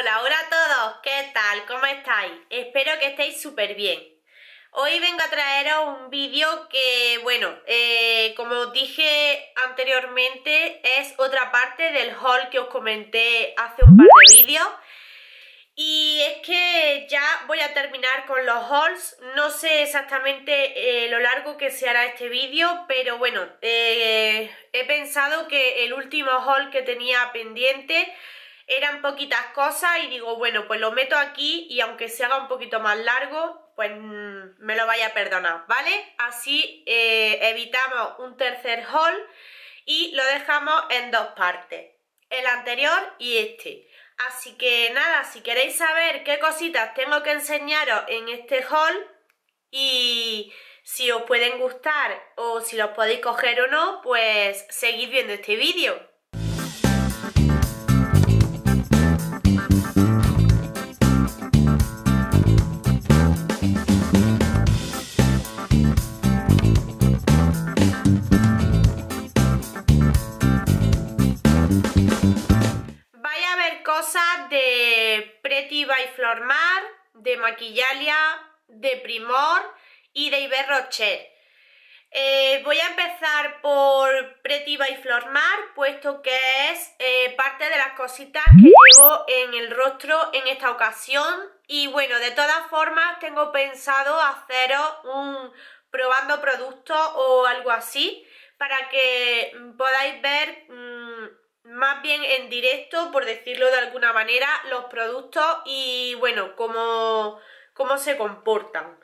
Hola, hola a todos, ¿qué tal? ¿Cómo estáis? Espero que estéis súper bien. Hoy vengo a traeros un vídeo que, bueno, eh, como os dije anteriormente, es otra parte del haul que os comenté hace un par de vídeos. Y es que ya voy a terminar con los hauls, no sé exactamente eh, lo largo que se hará este vídeo, pero bueno, eh, he pensado que el último haul que tenía pendiente eran poquitas cosas y digo, bueno, pues lo meto aquí y aunque se haga un poquito más largo, pues mm, me lo vaya a perdonar, ¿vale? Así eh, evitamos un tercer haul y lo dejamos en dos partes, el anterior y este. Así que nada, si queréis saber qué cositas tengo que enseñaros en este haul y si os pueden gustar o si los podéis coger o no, pues seguid viendo este vídeo. By Flormar, de Maquillalia, de Primor y de Iber Rocher. Eh, voy a empezar por Pretty by Flormar, puesto que es eh, parte de las cositas que llevo en el rostro en esta ocasión. Y bueno, de todas formas tengo pensado haceros un probando productos o algo así para que podáis ver mm, más bien en directo, por decirlo de alguna manera, los productos y bueno, cómo, cómo se comportan.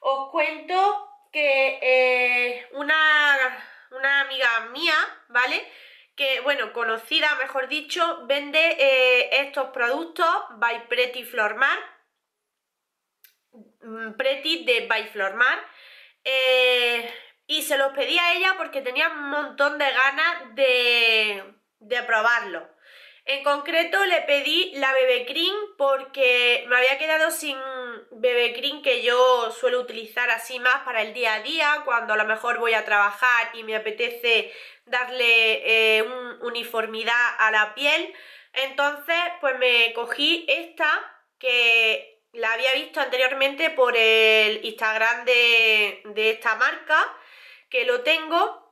Os cuento que eh, una, una, amiga mía, ¿vale? Que, bueno, conocida, mejor dicho, vende eh, estos productos by Pretty Flormar. Mm, Pretty de by Flormar. Eh, y se los pedí a ella porque tenía un montón de ganas de, de probarlo. En concreto le pedí la bebé cream porque me había quedado sin bebé cream que yo suelo utilizar así más para el día a día, cuando a lo mejor voy a trabajar y me apetece darle eh, uniformidad a la piel. Entonces pues me cogí esta que la había visto anteriormente por el Instagram de, de esta marca, que lo tengo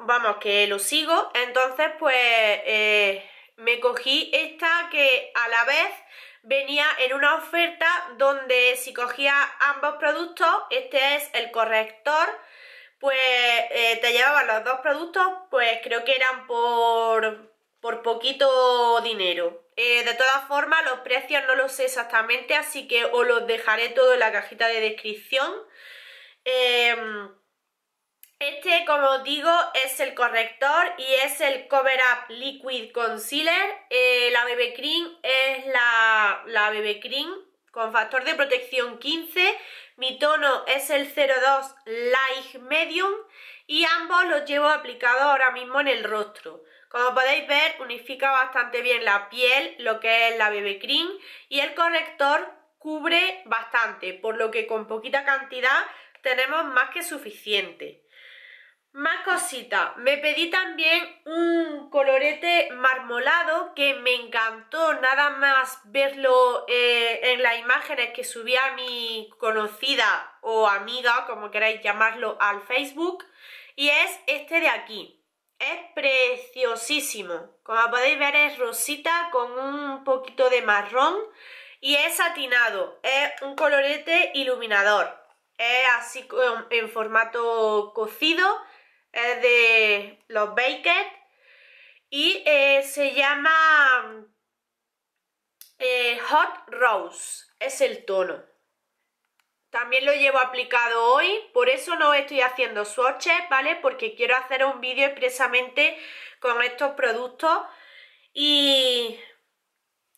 vamos, que lo sigo, entonces pues eh, me cogí esta que a la vez venía en una oferta donde si cogía ambos productos, este es el corrector, pues eh, te llevaban los dos productos, pues creo que eran por, por poquito dinero. Eh, de todas formas, los precios no los sé exactamente, así que os los dejaré todo en la cajita de descripción. Em, este, como os digo, es el corrector y es el Cover Up Liquid Concealer. Eh, la BB Cream es la, la BB Cream con factor de protección 15. Mi tono es el 02 Light Medium y ambos los llevo aplicados ahora mismo en el rostro. Como podéis ver, unifica bastante bien la piel, lo que es la BB Cream y el corrector cubre bastante, por lo que con poquita cantidad tenemos más que suficiente. Más cositas, me pedí también un colorete marmolado que me encantó nada más verlo eh, en las imágenes que subí a mi conocida o amiga, como queráis llamarlo, al Facebook y es este de aquí. Es preciosísimo, como podéis ver es rosita con un poquito de marrón y es satinado, es un colorete iluminador, es así en formato cocido es de los Baked y eh, se llama eh, Hot Rose, es el tono. También lo llevo aplicado hoy, por eso no estoy haciendo swatches, ¿vale? Porque quiero hacer un vídeo expresamente con estos productos y,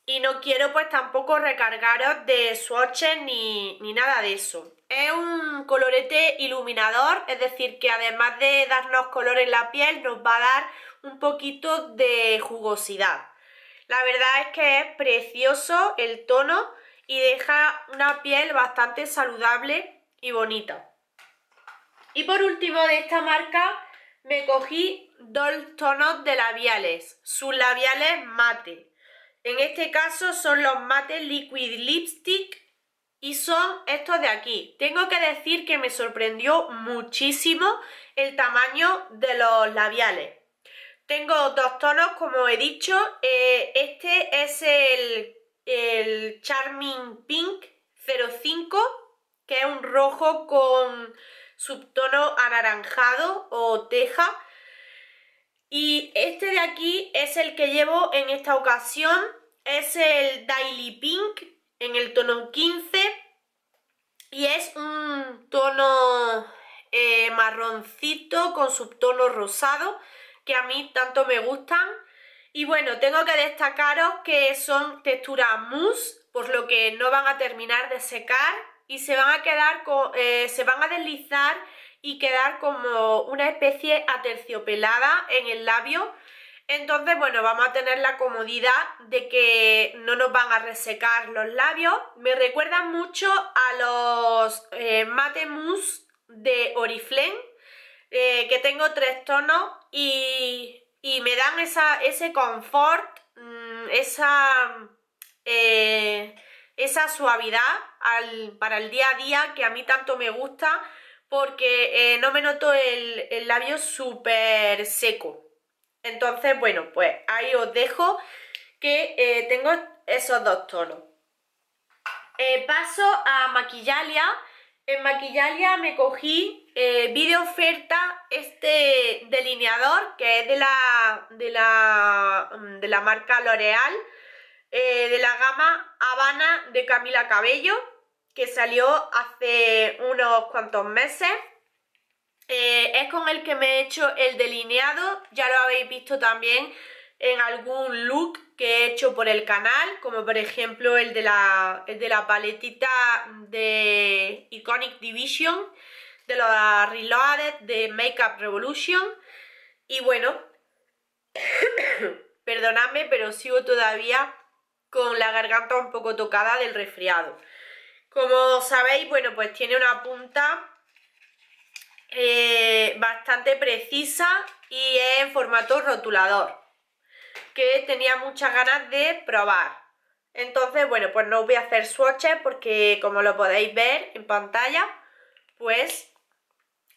y no quiero pues tampoco recargaros de swatches ni, ni nada de eso. Es un colorete iluminador, es decir, que además de darnos color en la piel, nos va a dar un poquito de jugosidad. La verdad es que es precioso el tono y deja una piel bastante saludable y bonita. Y por último de esta marca me cogí dos tonos de labiales, sus labiales mate. En este caso son los Mate Liquid Lipstick y son estos de aquí. Tengo que decir que me sorprendió muchísimo el tamaño de los labiales. Tengo dos tonos, como he dicho. Eh, este es el, el Charming Pink 05, que es un rojo con subtono anaranjado o teja. Y este de aquí es el que llevo en esta ocasión. Es el Daily Pink en el tono 15. Y es un tono eh, marroncito con subtono rosado que a mí tanto me gustan. Y bueno, tengo que destacaros que son textura mousse, por lo que no van a terminar de secar y se van a quedar, con, eh, se van a deslizar y quedar como una especie aterciopelada en el labio. Entonces, bueno, vamos a tener la comodidad de que no nos van a resecar los labios. Me recuerdan mucho a los eh, mousse de Oriflame, eh, que tengo tres tonos y, me dan esa, ese confort, mm, esa, eh, esa suavidad para el día a día que a mí tanto me gusta porque eh, no me noto el, labio súper seco. Entonces, bueno, pues ahí os dejo que tengo esos dos tonos. paso a Maquillalia. En Maquillalia me cogí eh, vi de oferta este delineador que es de la, de la, mm, de la marca L'Oreal, eh, de la gama Habana de Camila Cabello, que salió hace unos cuantos meses. Eh, es con el que me he hecho el delineado, ya lo habéis visto también en algún look que he hecho por el canal, como por ejemplo el de la, el de la paletita de Iconic Division, de los Reloaded de Makeup Revolution. Y bueno, perdonadme, pero sigo todavía con la garganta un poco tocada del resfriado. Como sabéis, bueno, pues tiene una punta eh, bastante precisa y en formato rotulador, que tenía muchas ganas de probar. Entonces, bueno, pues no voy a hacer swatches porque como lo podéis ver en pantalla, pues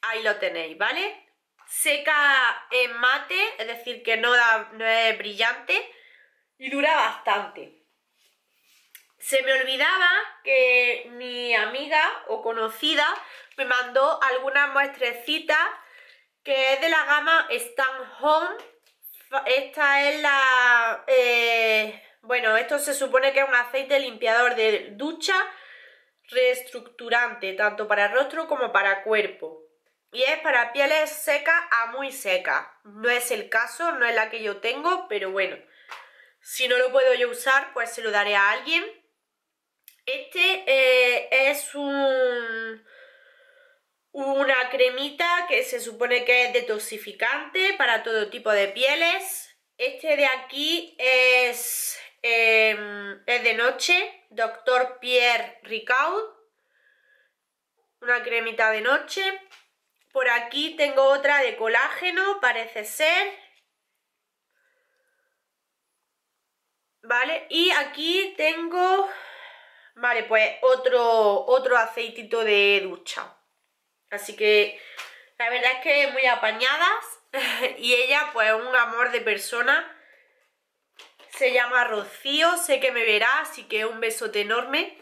ahí lo tenéis, ¿vale? Seca en mate, es decir, que no, da, no es brillante y dura bastante. Se me olvidaba que mi amiga o conocida me mandó algunas muestrecitas que es de la gama Stan Home. Esta es la... Eh, bueno, esto se supone que es un aceite limpiador de ducha reestructurante, tanto para rostro como para cuerpo. Y es para pieles secas a muy secas. No es el caso, no es la que yo tengo, pero bueno. Si no lo puedo yo usar, pues se lo daré a alguien. Este eh, es un, una cremita que se supone que es detoxificante para todo tipo de pieles. Este de aquí es, em, es de noche, Dr. Pierre Ricaud. Una cremita de noche. Por aquí tengo otra de colágeno, parece ser. Vale, y aquí tengo... Vale, pues otro, otro aceitito de ducha. Así que la verdad es que muy apañadas. y ella, pues un amor de persona. Se llama Rocío, sé que me verá, así que un besote enorme.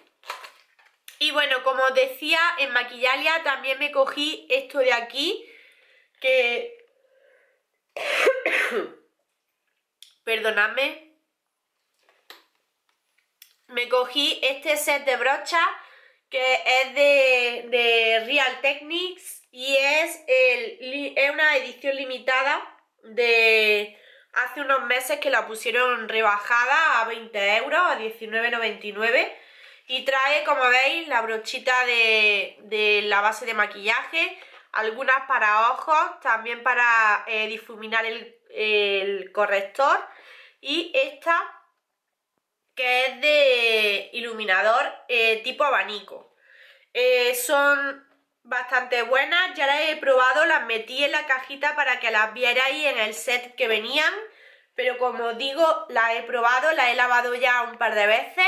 Y bueno, como os decía, en Maquillalia también me cogí esto de aquí, que... Perdonadme. Me cogí este set de brochas que es de, Real Techniques y es, el, es una edición limitada de hace unos meses que la pusieron rebajada a 20 euros, a 19,99 y trae, como veis, la brochita de, la base de maquillaje, algunas para ojos, también para eh, difuminar el, corrector y esta que es de iluminador eh, tipo abanico. Eh, son bastante buenas, ya las he probado, las metí en la cajita para que las vierais en el set que venían, pero como digo, la he probado, la he lavado ya un par de veces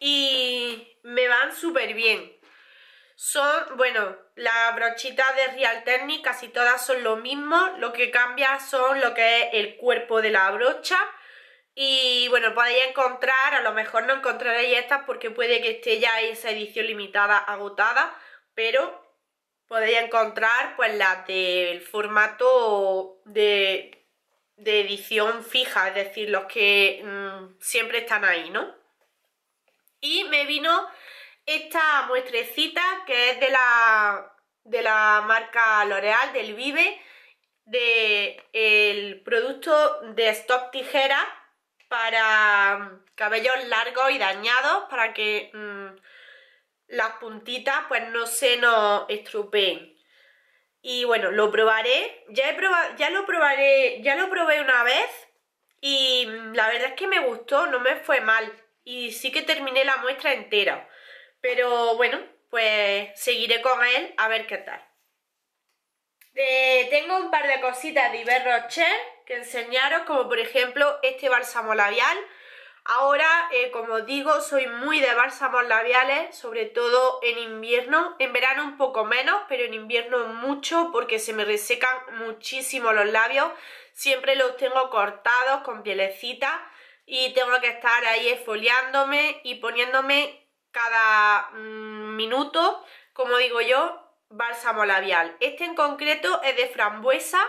y me van súper bien. Son, bueno, las brochitas de Real Technique casi todas son lo mismo, lo que cambia son lo que es el cuerpo de la brocha y bueno, podéis encontrar, a lo mejor no encontraréis estas porque puede que esté ya esa edición limitada agotada, pero podéis encontrar pues las del formato de, edición fija, es decir, los que mm, siempre están ahí, ¿no? Y me vino esta muestrecita que es de la, de la marca L'Oreal, del Vive, del el producto de Stop Tijera para mm, cabellos largos y dañados, para que mm, las puntitas pues no se nos estropeen. Y bueno, lo probaré, ya, he probado, ya lo probaré, ya lo probé una vez y mm, la verdad es que me gustó, no me fue mal y sí que terminé la muestra entera. Pero bueno, pues seguiré con él a ver qué tal. Eh, tengo un par de cositas de Iber que enseñaros, como por ejemplo este bálsamo labial. Ahora, eh, como digo, soy muy de bálsamos labiales, sobre todo en invierno. En verano un poco menos, pero en invierno mucho porque se me resecan muchísimo los labios. Siempre los tengo cortados con pielecita y tengo que estar ahí esfoliándome y poniéndome cada mm, minuto, como digo yo, bálsamo labial. Este en concreto es de frambuesa.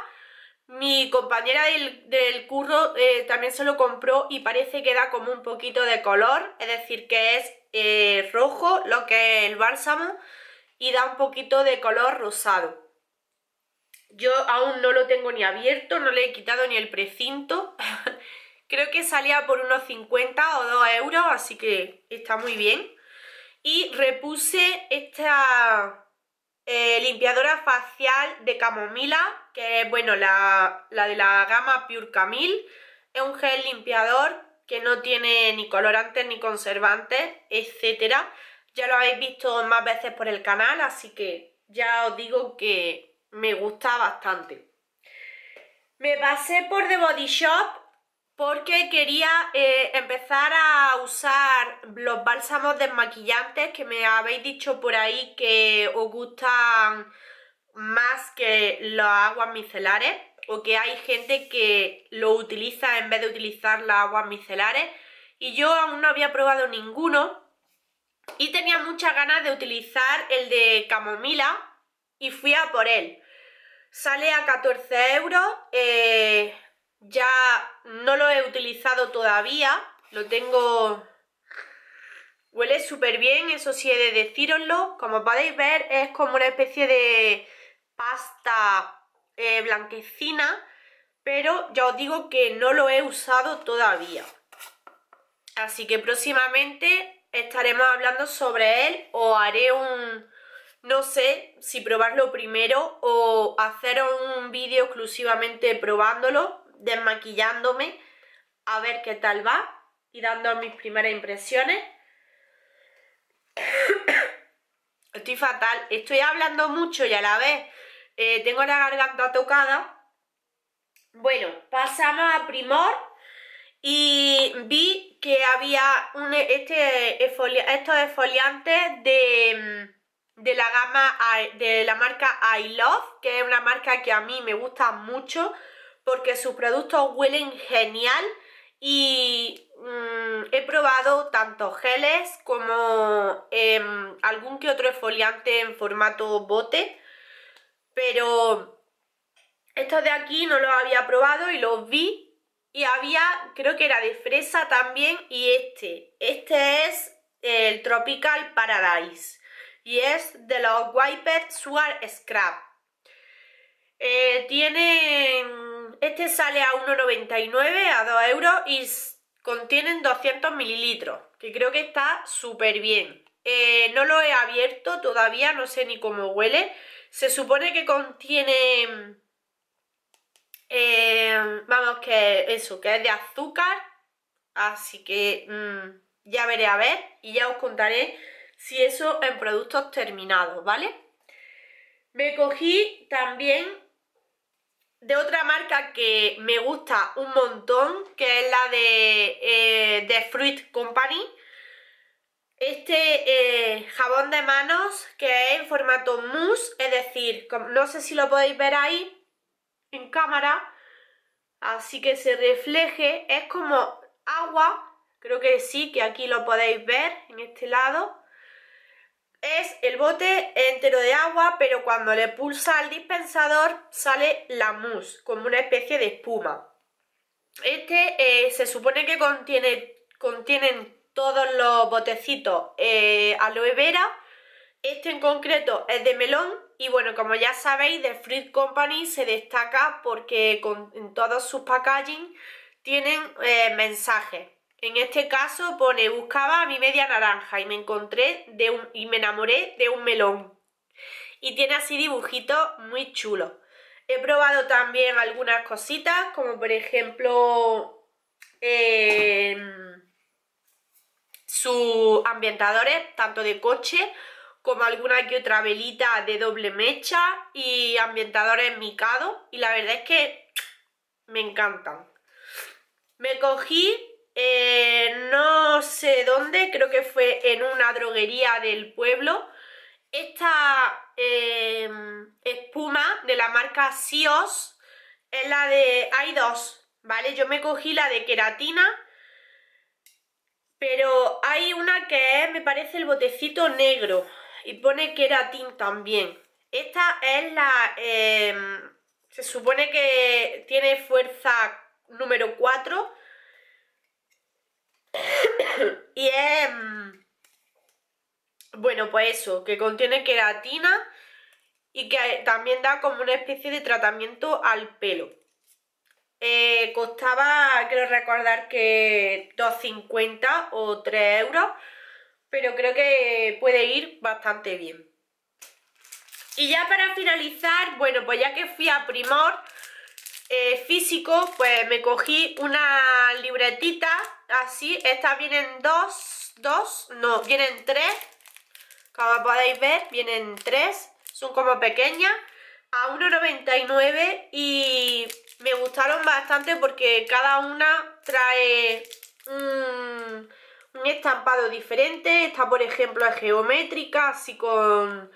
Mi compañera del, curro eh, también se lo compró y parece que da como un poquito de color, es decir, que es eh, rojo lo que es el bálsamo y da un poquito de color rosado. Yo aún no lo tengo ni abierto, no le he quitado ni el precinto. Creo que salía por unos 50 o 2 euros, así que está muy bien. Y repuse esta eh, limpiadora facial de camomila, que es, bueno, la, de la gama Pure Camille. Es un gel limpiador que no tiene ni colorantes ni conservantes, etcétera. Ya lo habéis visto más veces por el canal, así que ya os digo que me gusta bastante. Me pasé por The Body Shop porque quería eh, empezar a usar los bálsamos desmaquillantes que me habéis dicho por ahí que os gustan más que los aguas micelares o que hay gente que lo utiliza en vez de utilizar las aguas micelares y yo aún no había probado ninguno y tenía muchas ganas de utilizar el de camomila y fui a por él. Sale a 14 euros, eh, ya no lo he utilizado todavía, lo tengo... Huele súper bien, eso sí he de decíroslo. Como podéis ver es como una especie de pasta eh, blanquecina, pero ya os digo que no lo he usado todavía. Así que próximamente estaremos hablando sobre él o haré un... No sé si probarlo primero o hacer un vídeo exclusivamente probándolo desmaquillándome a ver qué tal va y dando mis primeras impresiones. Estoy fatal, estoy hablando mucho y a la vez eh, tengo la garganta tocada. Bueno, pasamos a Primor y vi que había este, estos esfoliantes de, de la gama de la marca I Love, que es una marca que a mí me gusta mucho porque sus productos huelen genial y mm, he probado tanto geles como em, algún que otro esfoliante en formato bote, pero estos de aquí no los había probado y los vi y había, creo que era de fresa también y este, este es el Tropical Paradise y es de los Wiper Sugar Scrub. Eh, tienen este sale a 1,99, a 2 euros y contienen 200 mililitros, que creo que está súper bien. Eh, no lo he abierto todavía, no sé ni cómo huele. Se supone que contiene... Eh, vamos, que eso, que es de azúcar. Así que mm, ya veré a ver y ya os contaré si eso en productos terminados, ¿vale? Me cogí también de otra marca que me gusta un montón, que es la de, eh, Fruit Company. Este eh, jabón de manos que es en formato mousse, es decir, no sé si lo podéis ver ahí en cámara, así que se refleje, es como agua, creo que sí, que aquí lo podéis ver en este lado, es el bote entero de agua, pero cuando le pulsa al dispensador sale la mousse, como una especie de espuma. Este eh, se supone que contiene, contienen todos los botecitos eh, aloe vera. Este en concreto es de melón y bueno, como ya sabéis, The Fruit Company se destaca porque en todos sus packaging tienen eh, mensajes. En este caso pone buscaba a mi media naranja y me encontré de un, y me enamoré de un melón. Y tiene así dibujitos muy chulos. He probado también algunas cositas, como por ejemplo em, sus ambientadores, tanto de coche como alguna que otra velita de doble mecha y ambientadores micados. Y la verdad es que me encantan. Me cogí eh, no sé dónde, creo que fue en una droguería del pueblo. Esta em, espuma de la marca Sios es la de... hay dos, ¿vale? Yo me cogí la de queratina, pero hay una que me parece, el botecito negro y pone queratin también. Esta es la... Em, se supone que tiene fuerza número 4 y es... Mm, bueno, pues eso, que contiene queratina y que también da como una especie de tratamiento al pelo. Eh, costaba, quiero recordar que 2,50 o 3 euros, pero creo que puede ir bastante bien. Y ya para finalizar, bueno, pues ya que fui a Primor eh, físico, pues me cogí una libretita así. Estas vienen dos, dos, no, vienen tres. Como podéis ver, vienen tres. Son como pequeñas. A 1,99 y me gustaron bastante porque cada una trae un, estampado diferente. Esta, por ejemplo, es geométrica, así con,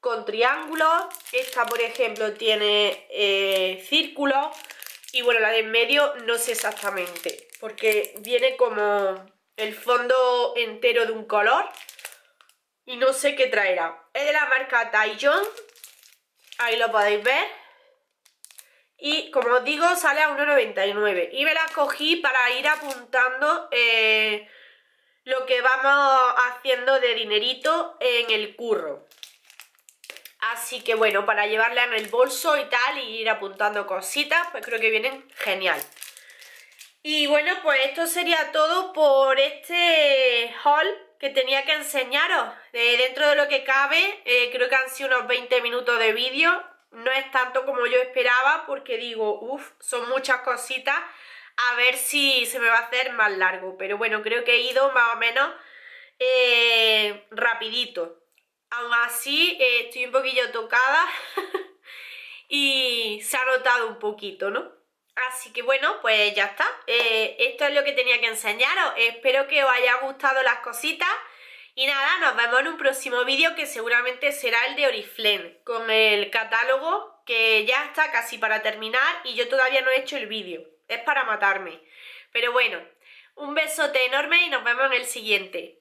con triángulos. Esta, por ejemplo, tiene eh, círculos. Y bueno, la de en medio no sé exactamente, porque viene como el fondo entero de un color y no sé qué traerá. Es de la marca Taijon, ahí lo podéis ver. Y como os digo, sale a 1,99. Y me la cogí para ir apuntando eh, lo que vamos haciendo de dinerito en el curro. Así que bueno, para llevarla en el bolso y tal, y ir apuntando cositas, pues creo que vienen genial. Y bueno, pues esto sería todo por este haul que tenía que enseñaros. dentro de lo que cabe, eh, creo que han sido unos 20 minutos de vídeo. No es tanto como yo esperaba, porque digo, uff, son muchas cositas. A ver si se me va a hacer más largo. Pero bueno, creo que he ido más o menos eh, rapidito. Aún así, eh, estoy un poquillo tocada y se ha notado un poquito, ¿no? Así que bueno, pues ya está. Eh, esto es lo que tenía que enseñaros. Espero que os haya gustado las cositas. Y nada, nos vemos en un próximo vídeo que seguramente será el de Oriflame, con el catálogo que ya está casi para terminar y yo todavía no he hecho el vídeo. Es para matarme. Pero bueno, un besote enorme y nos vemos en el siguiente.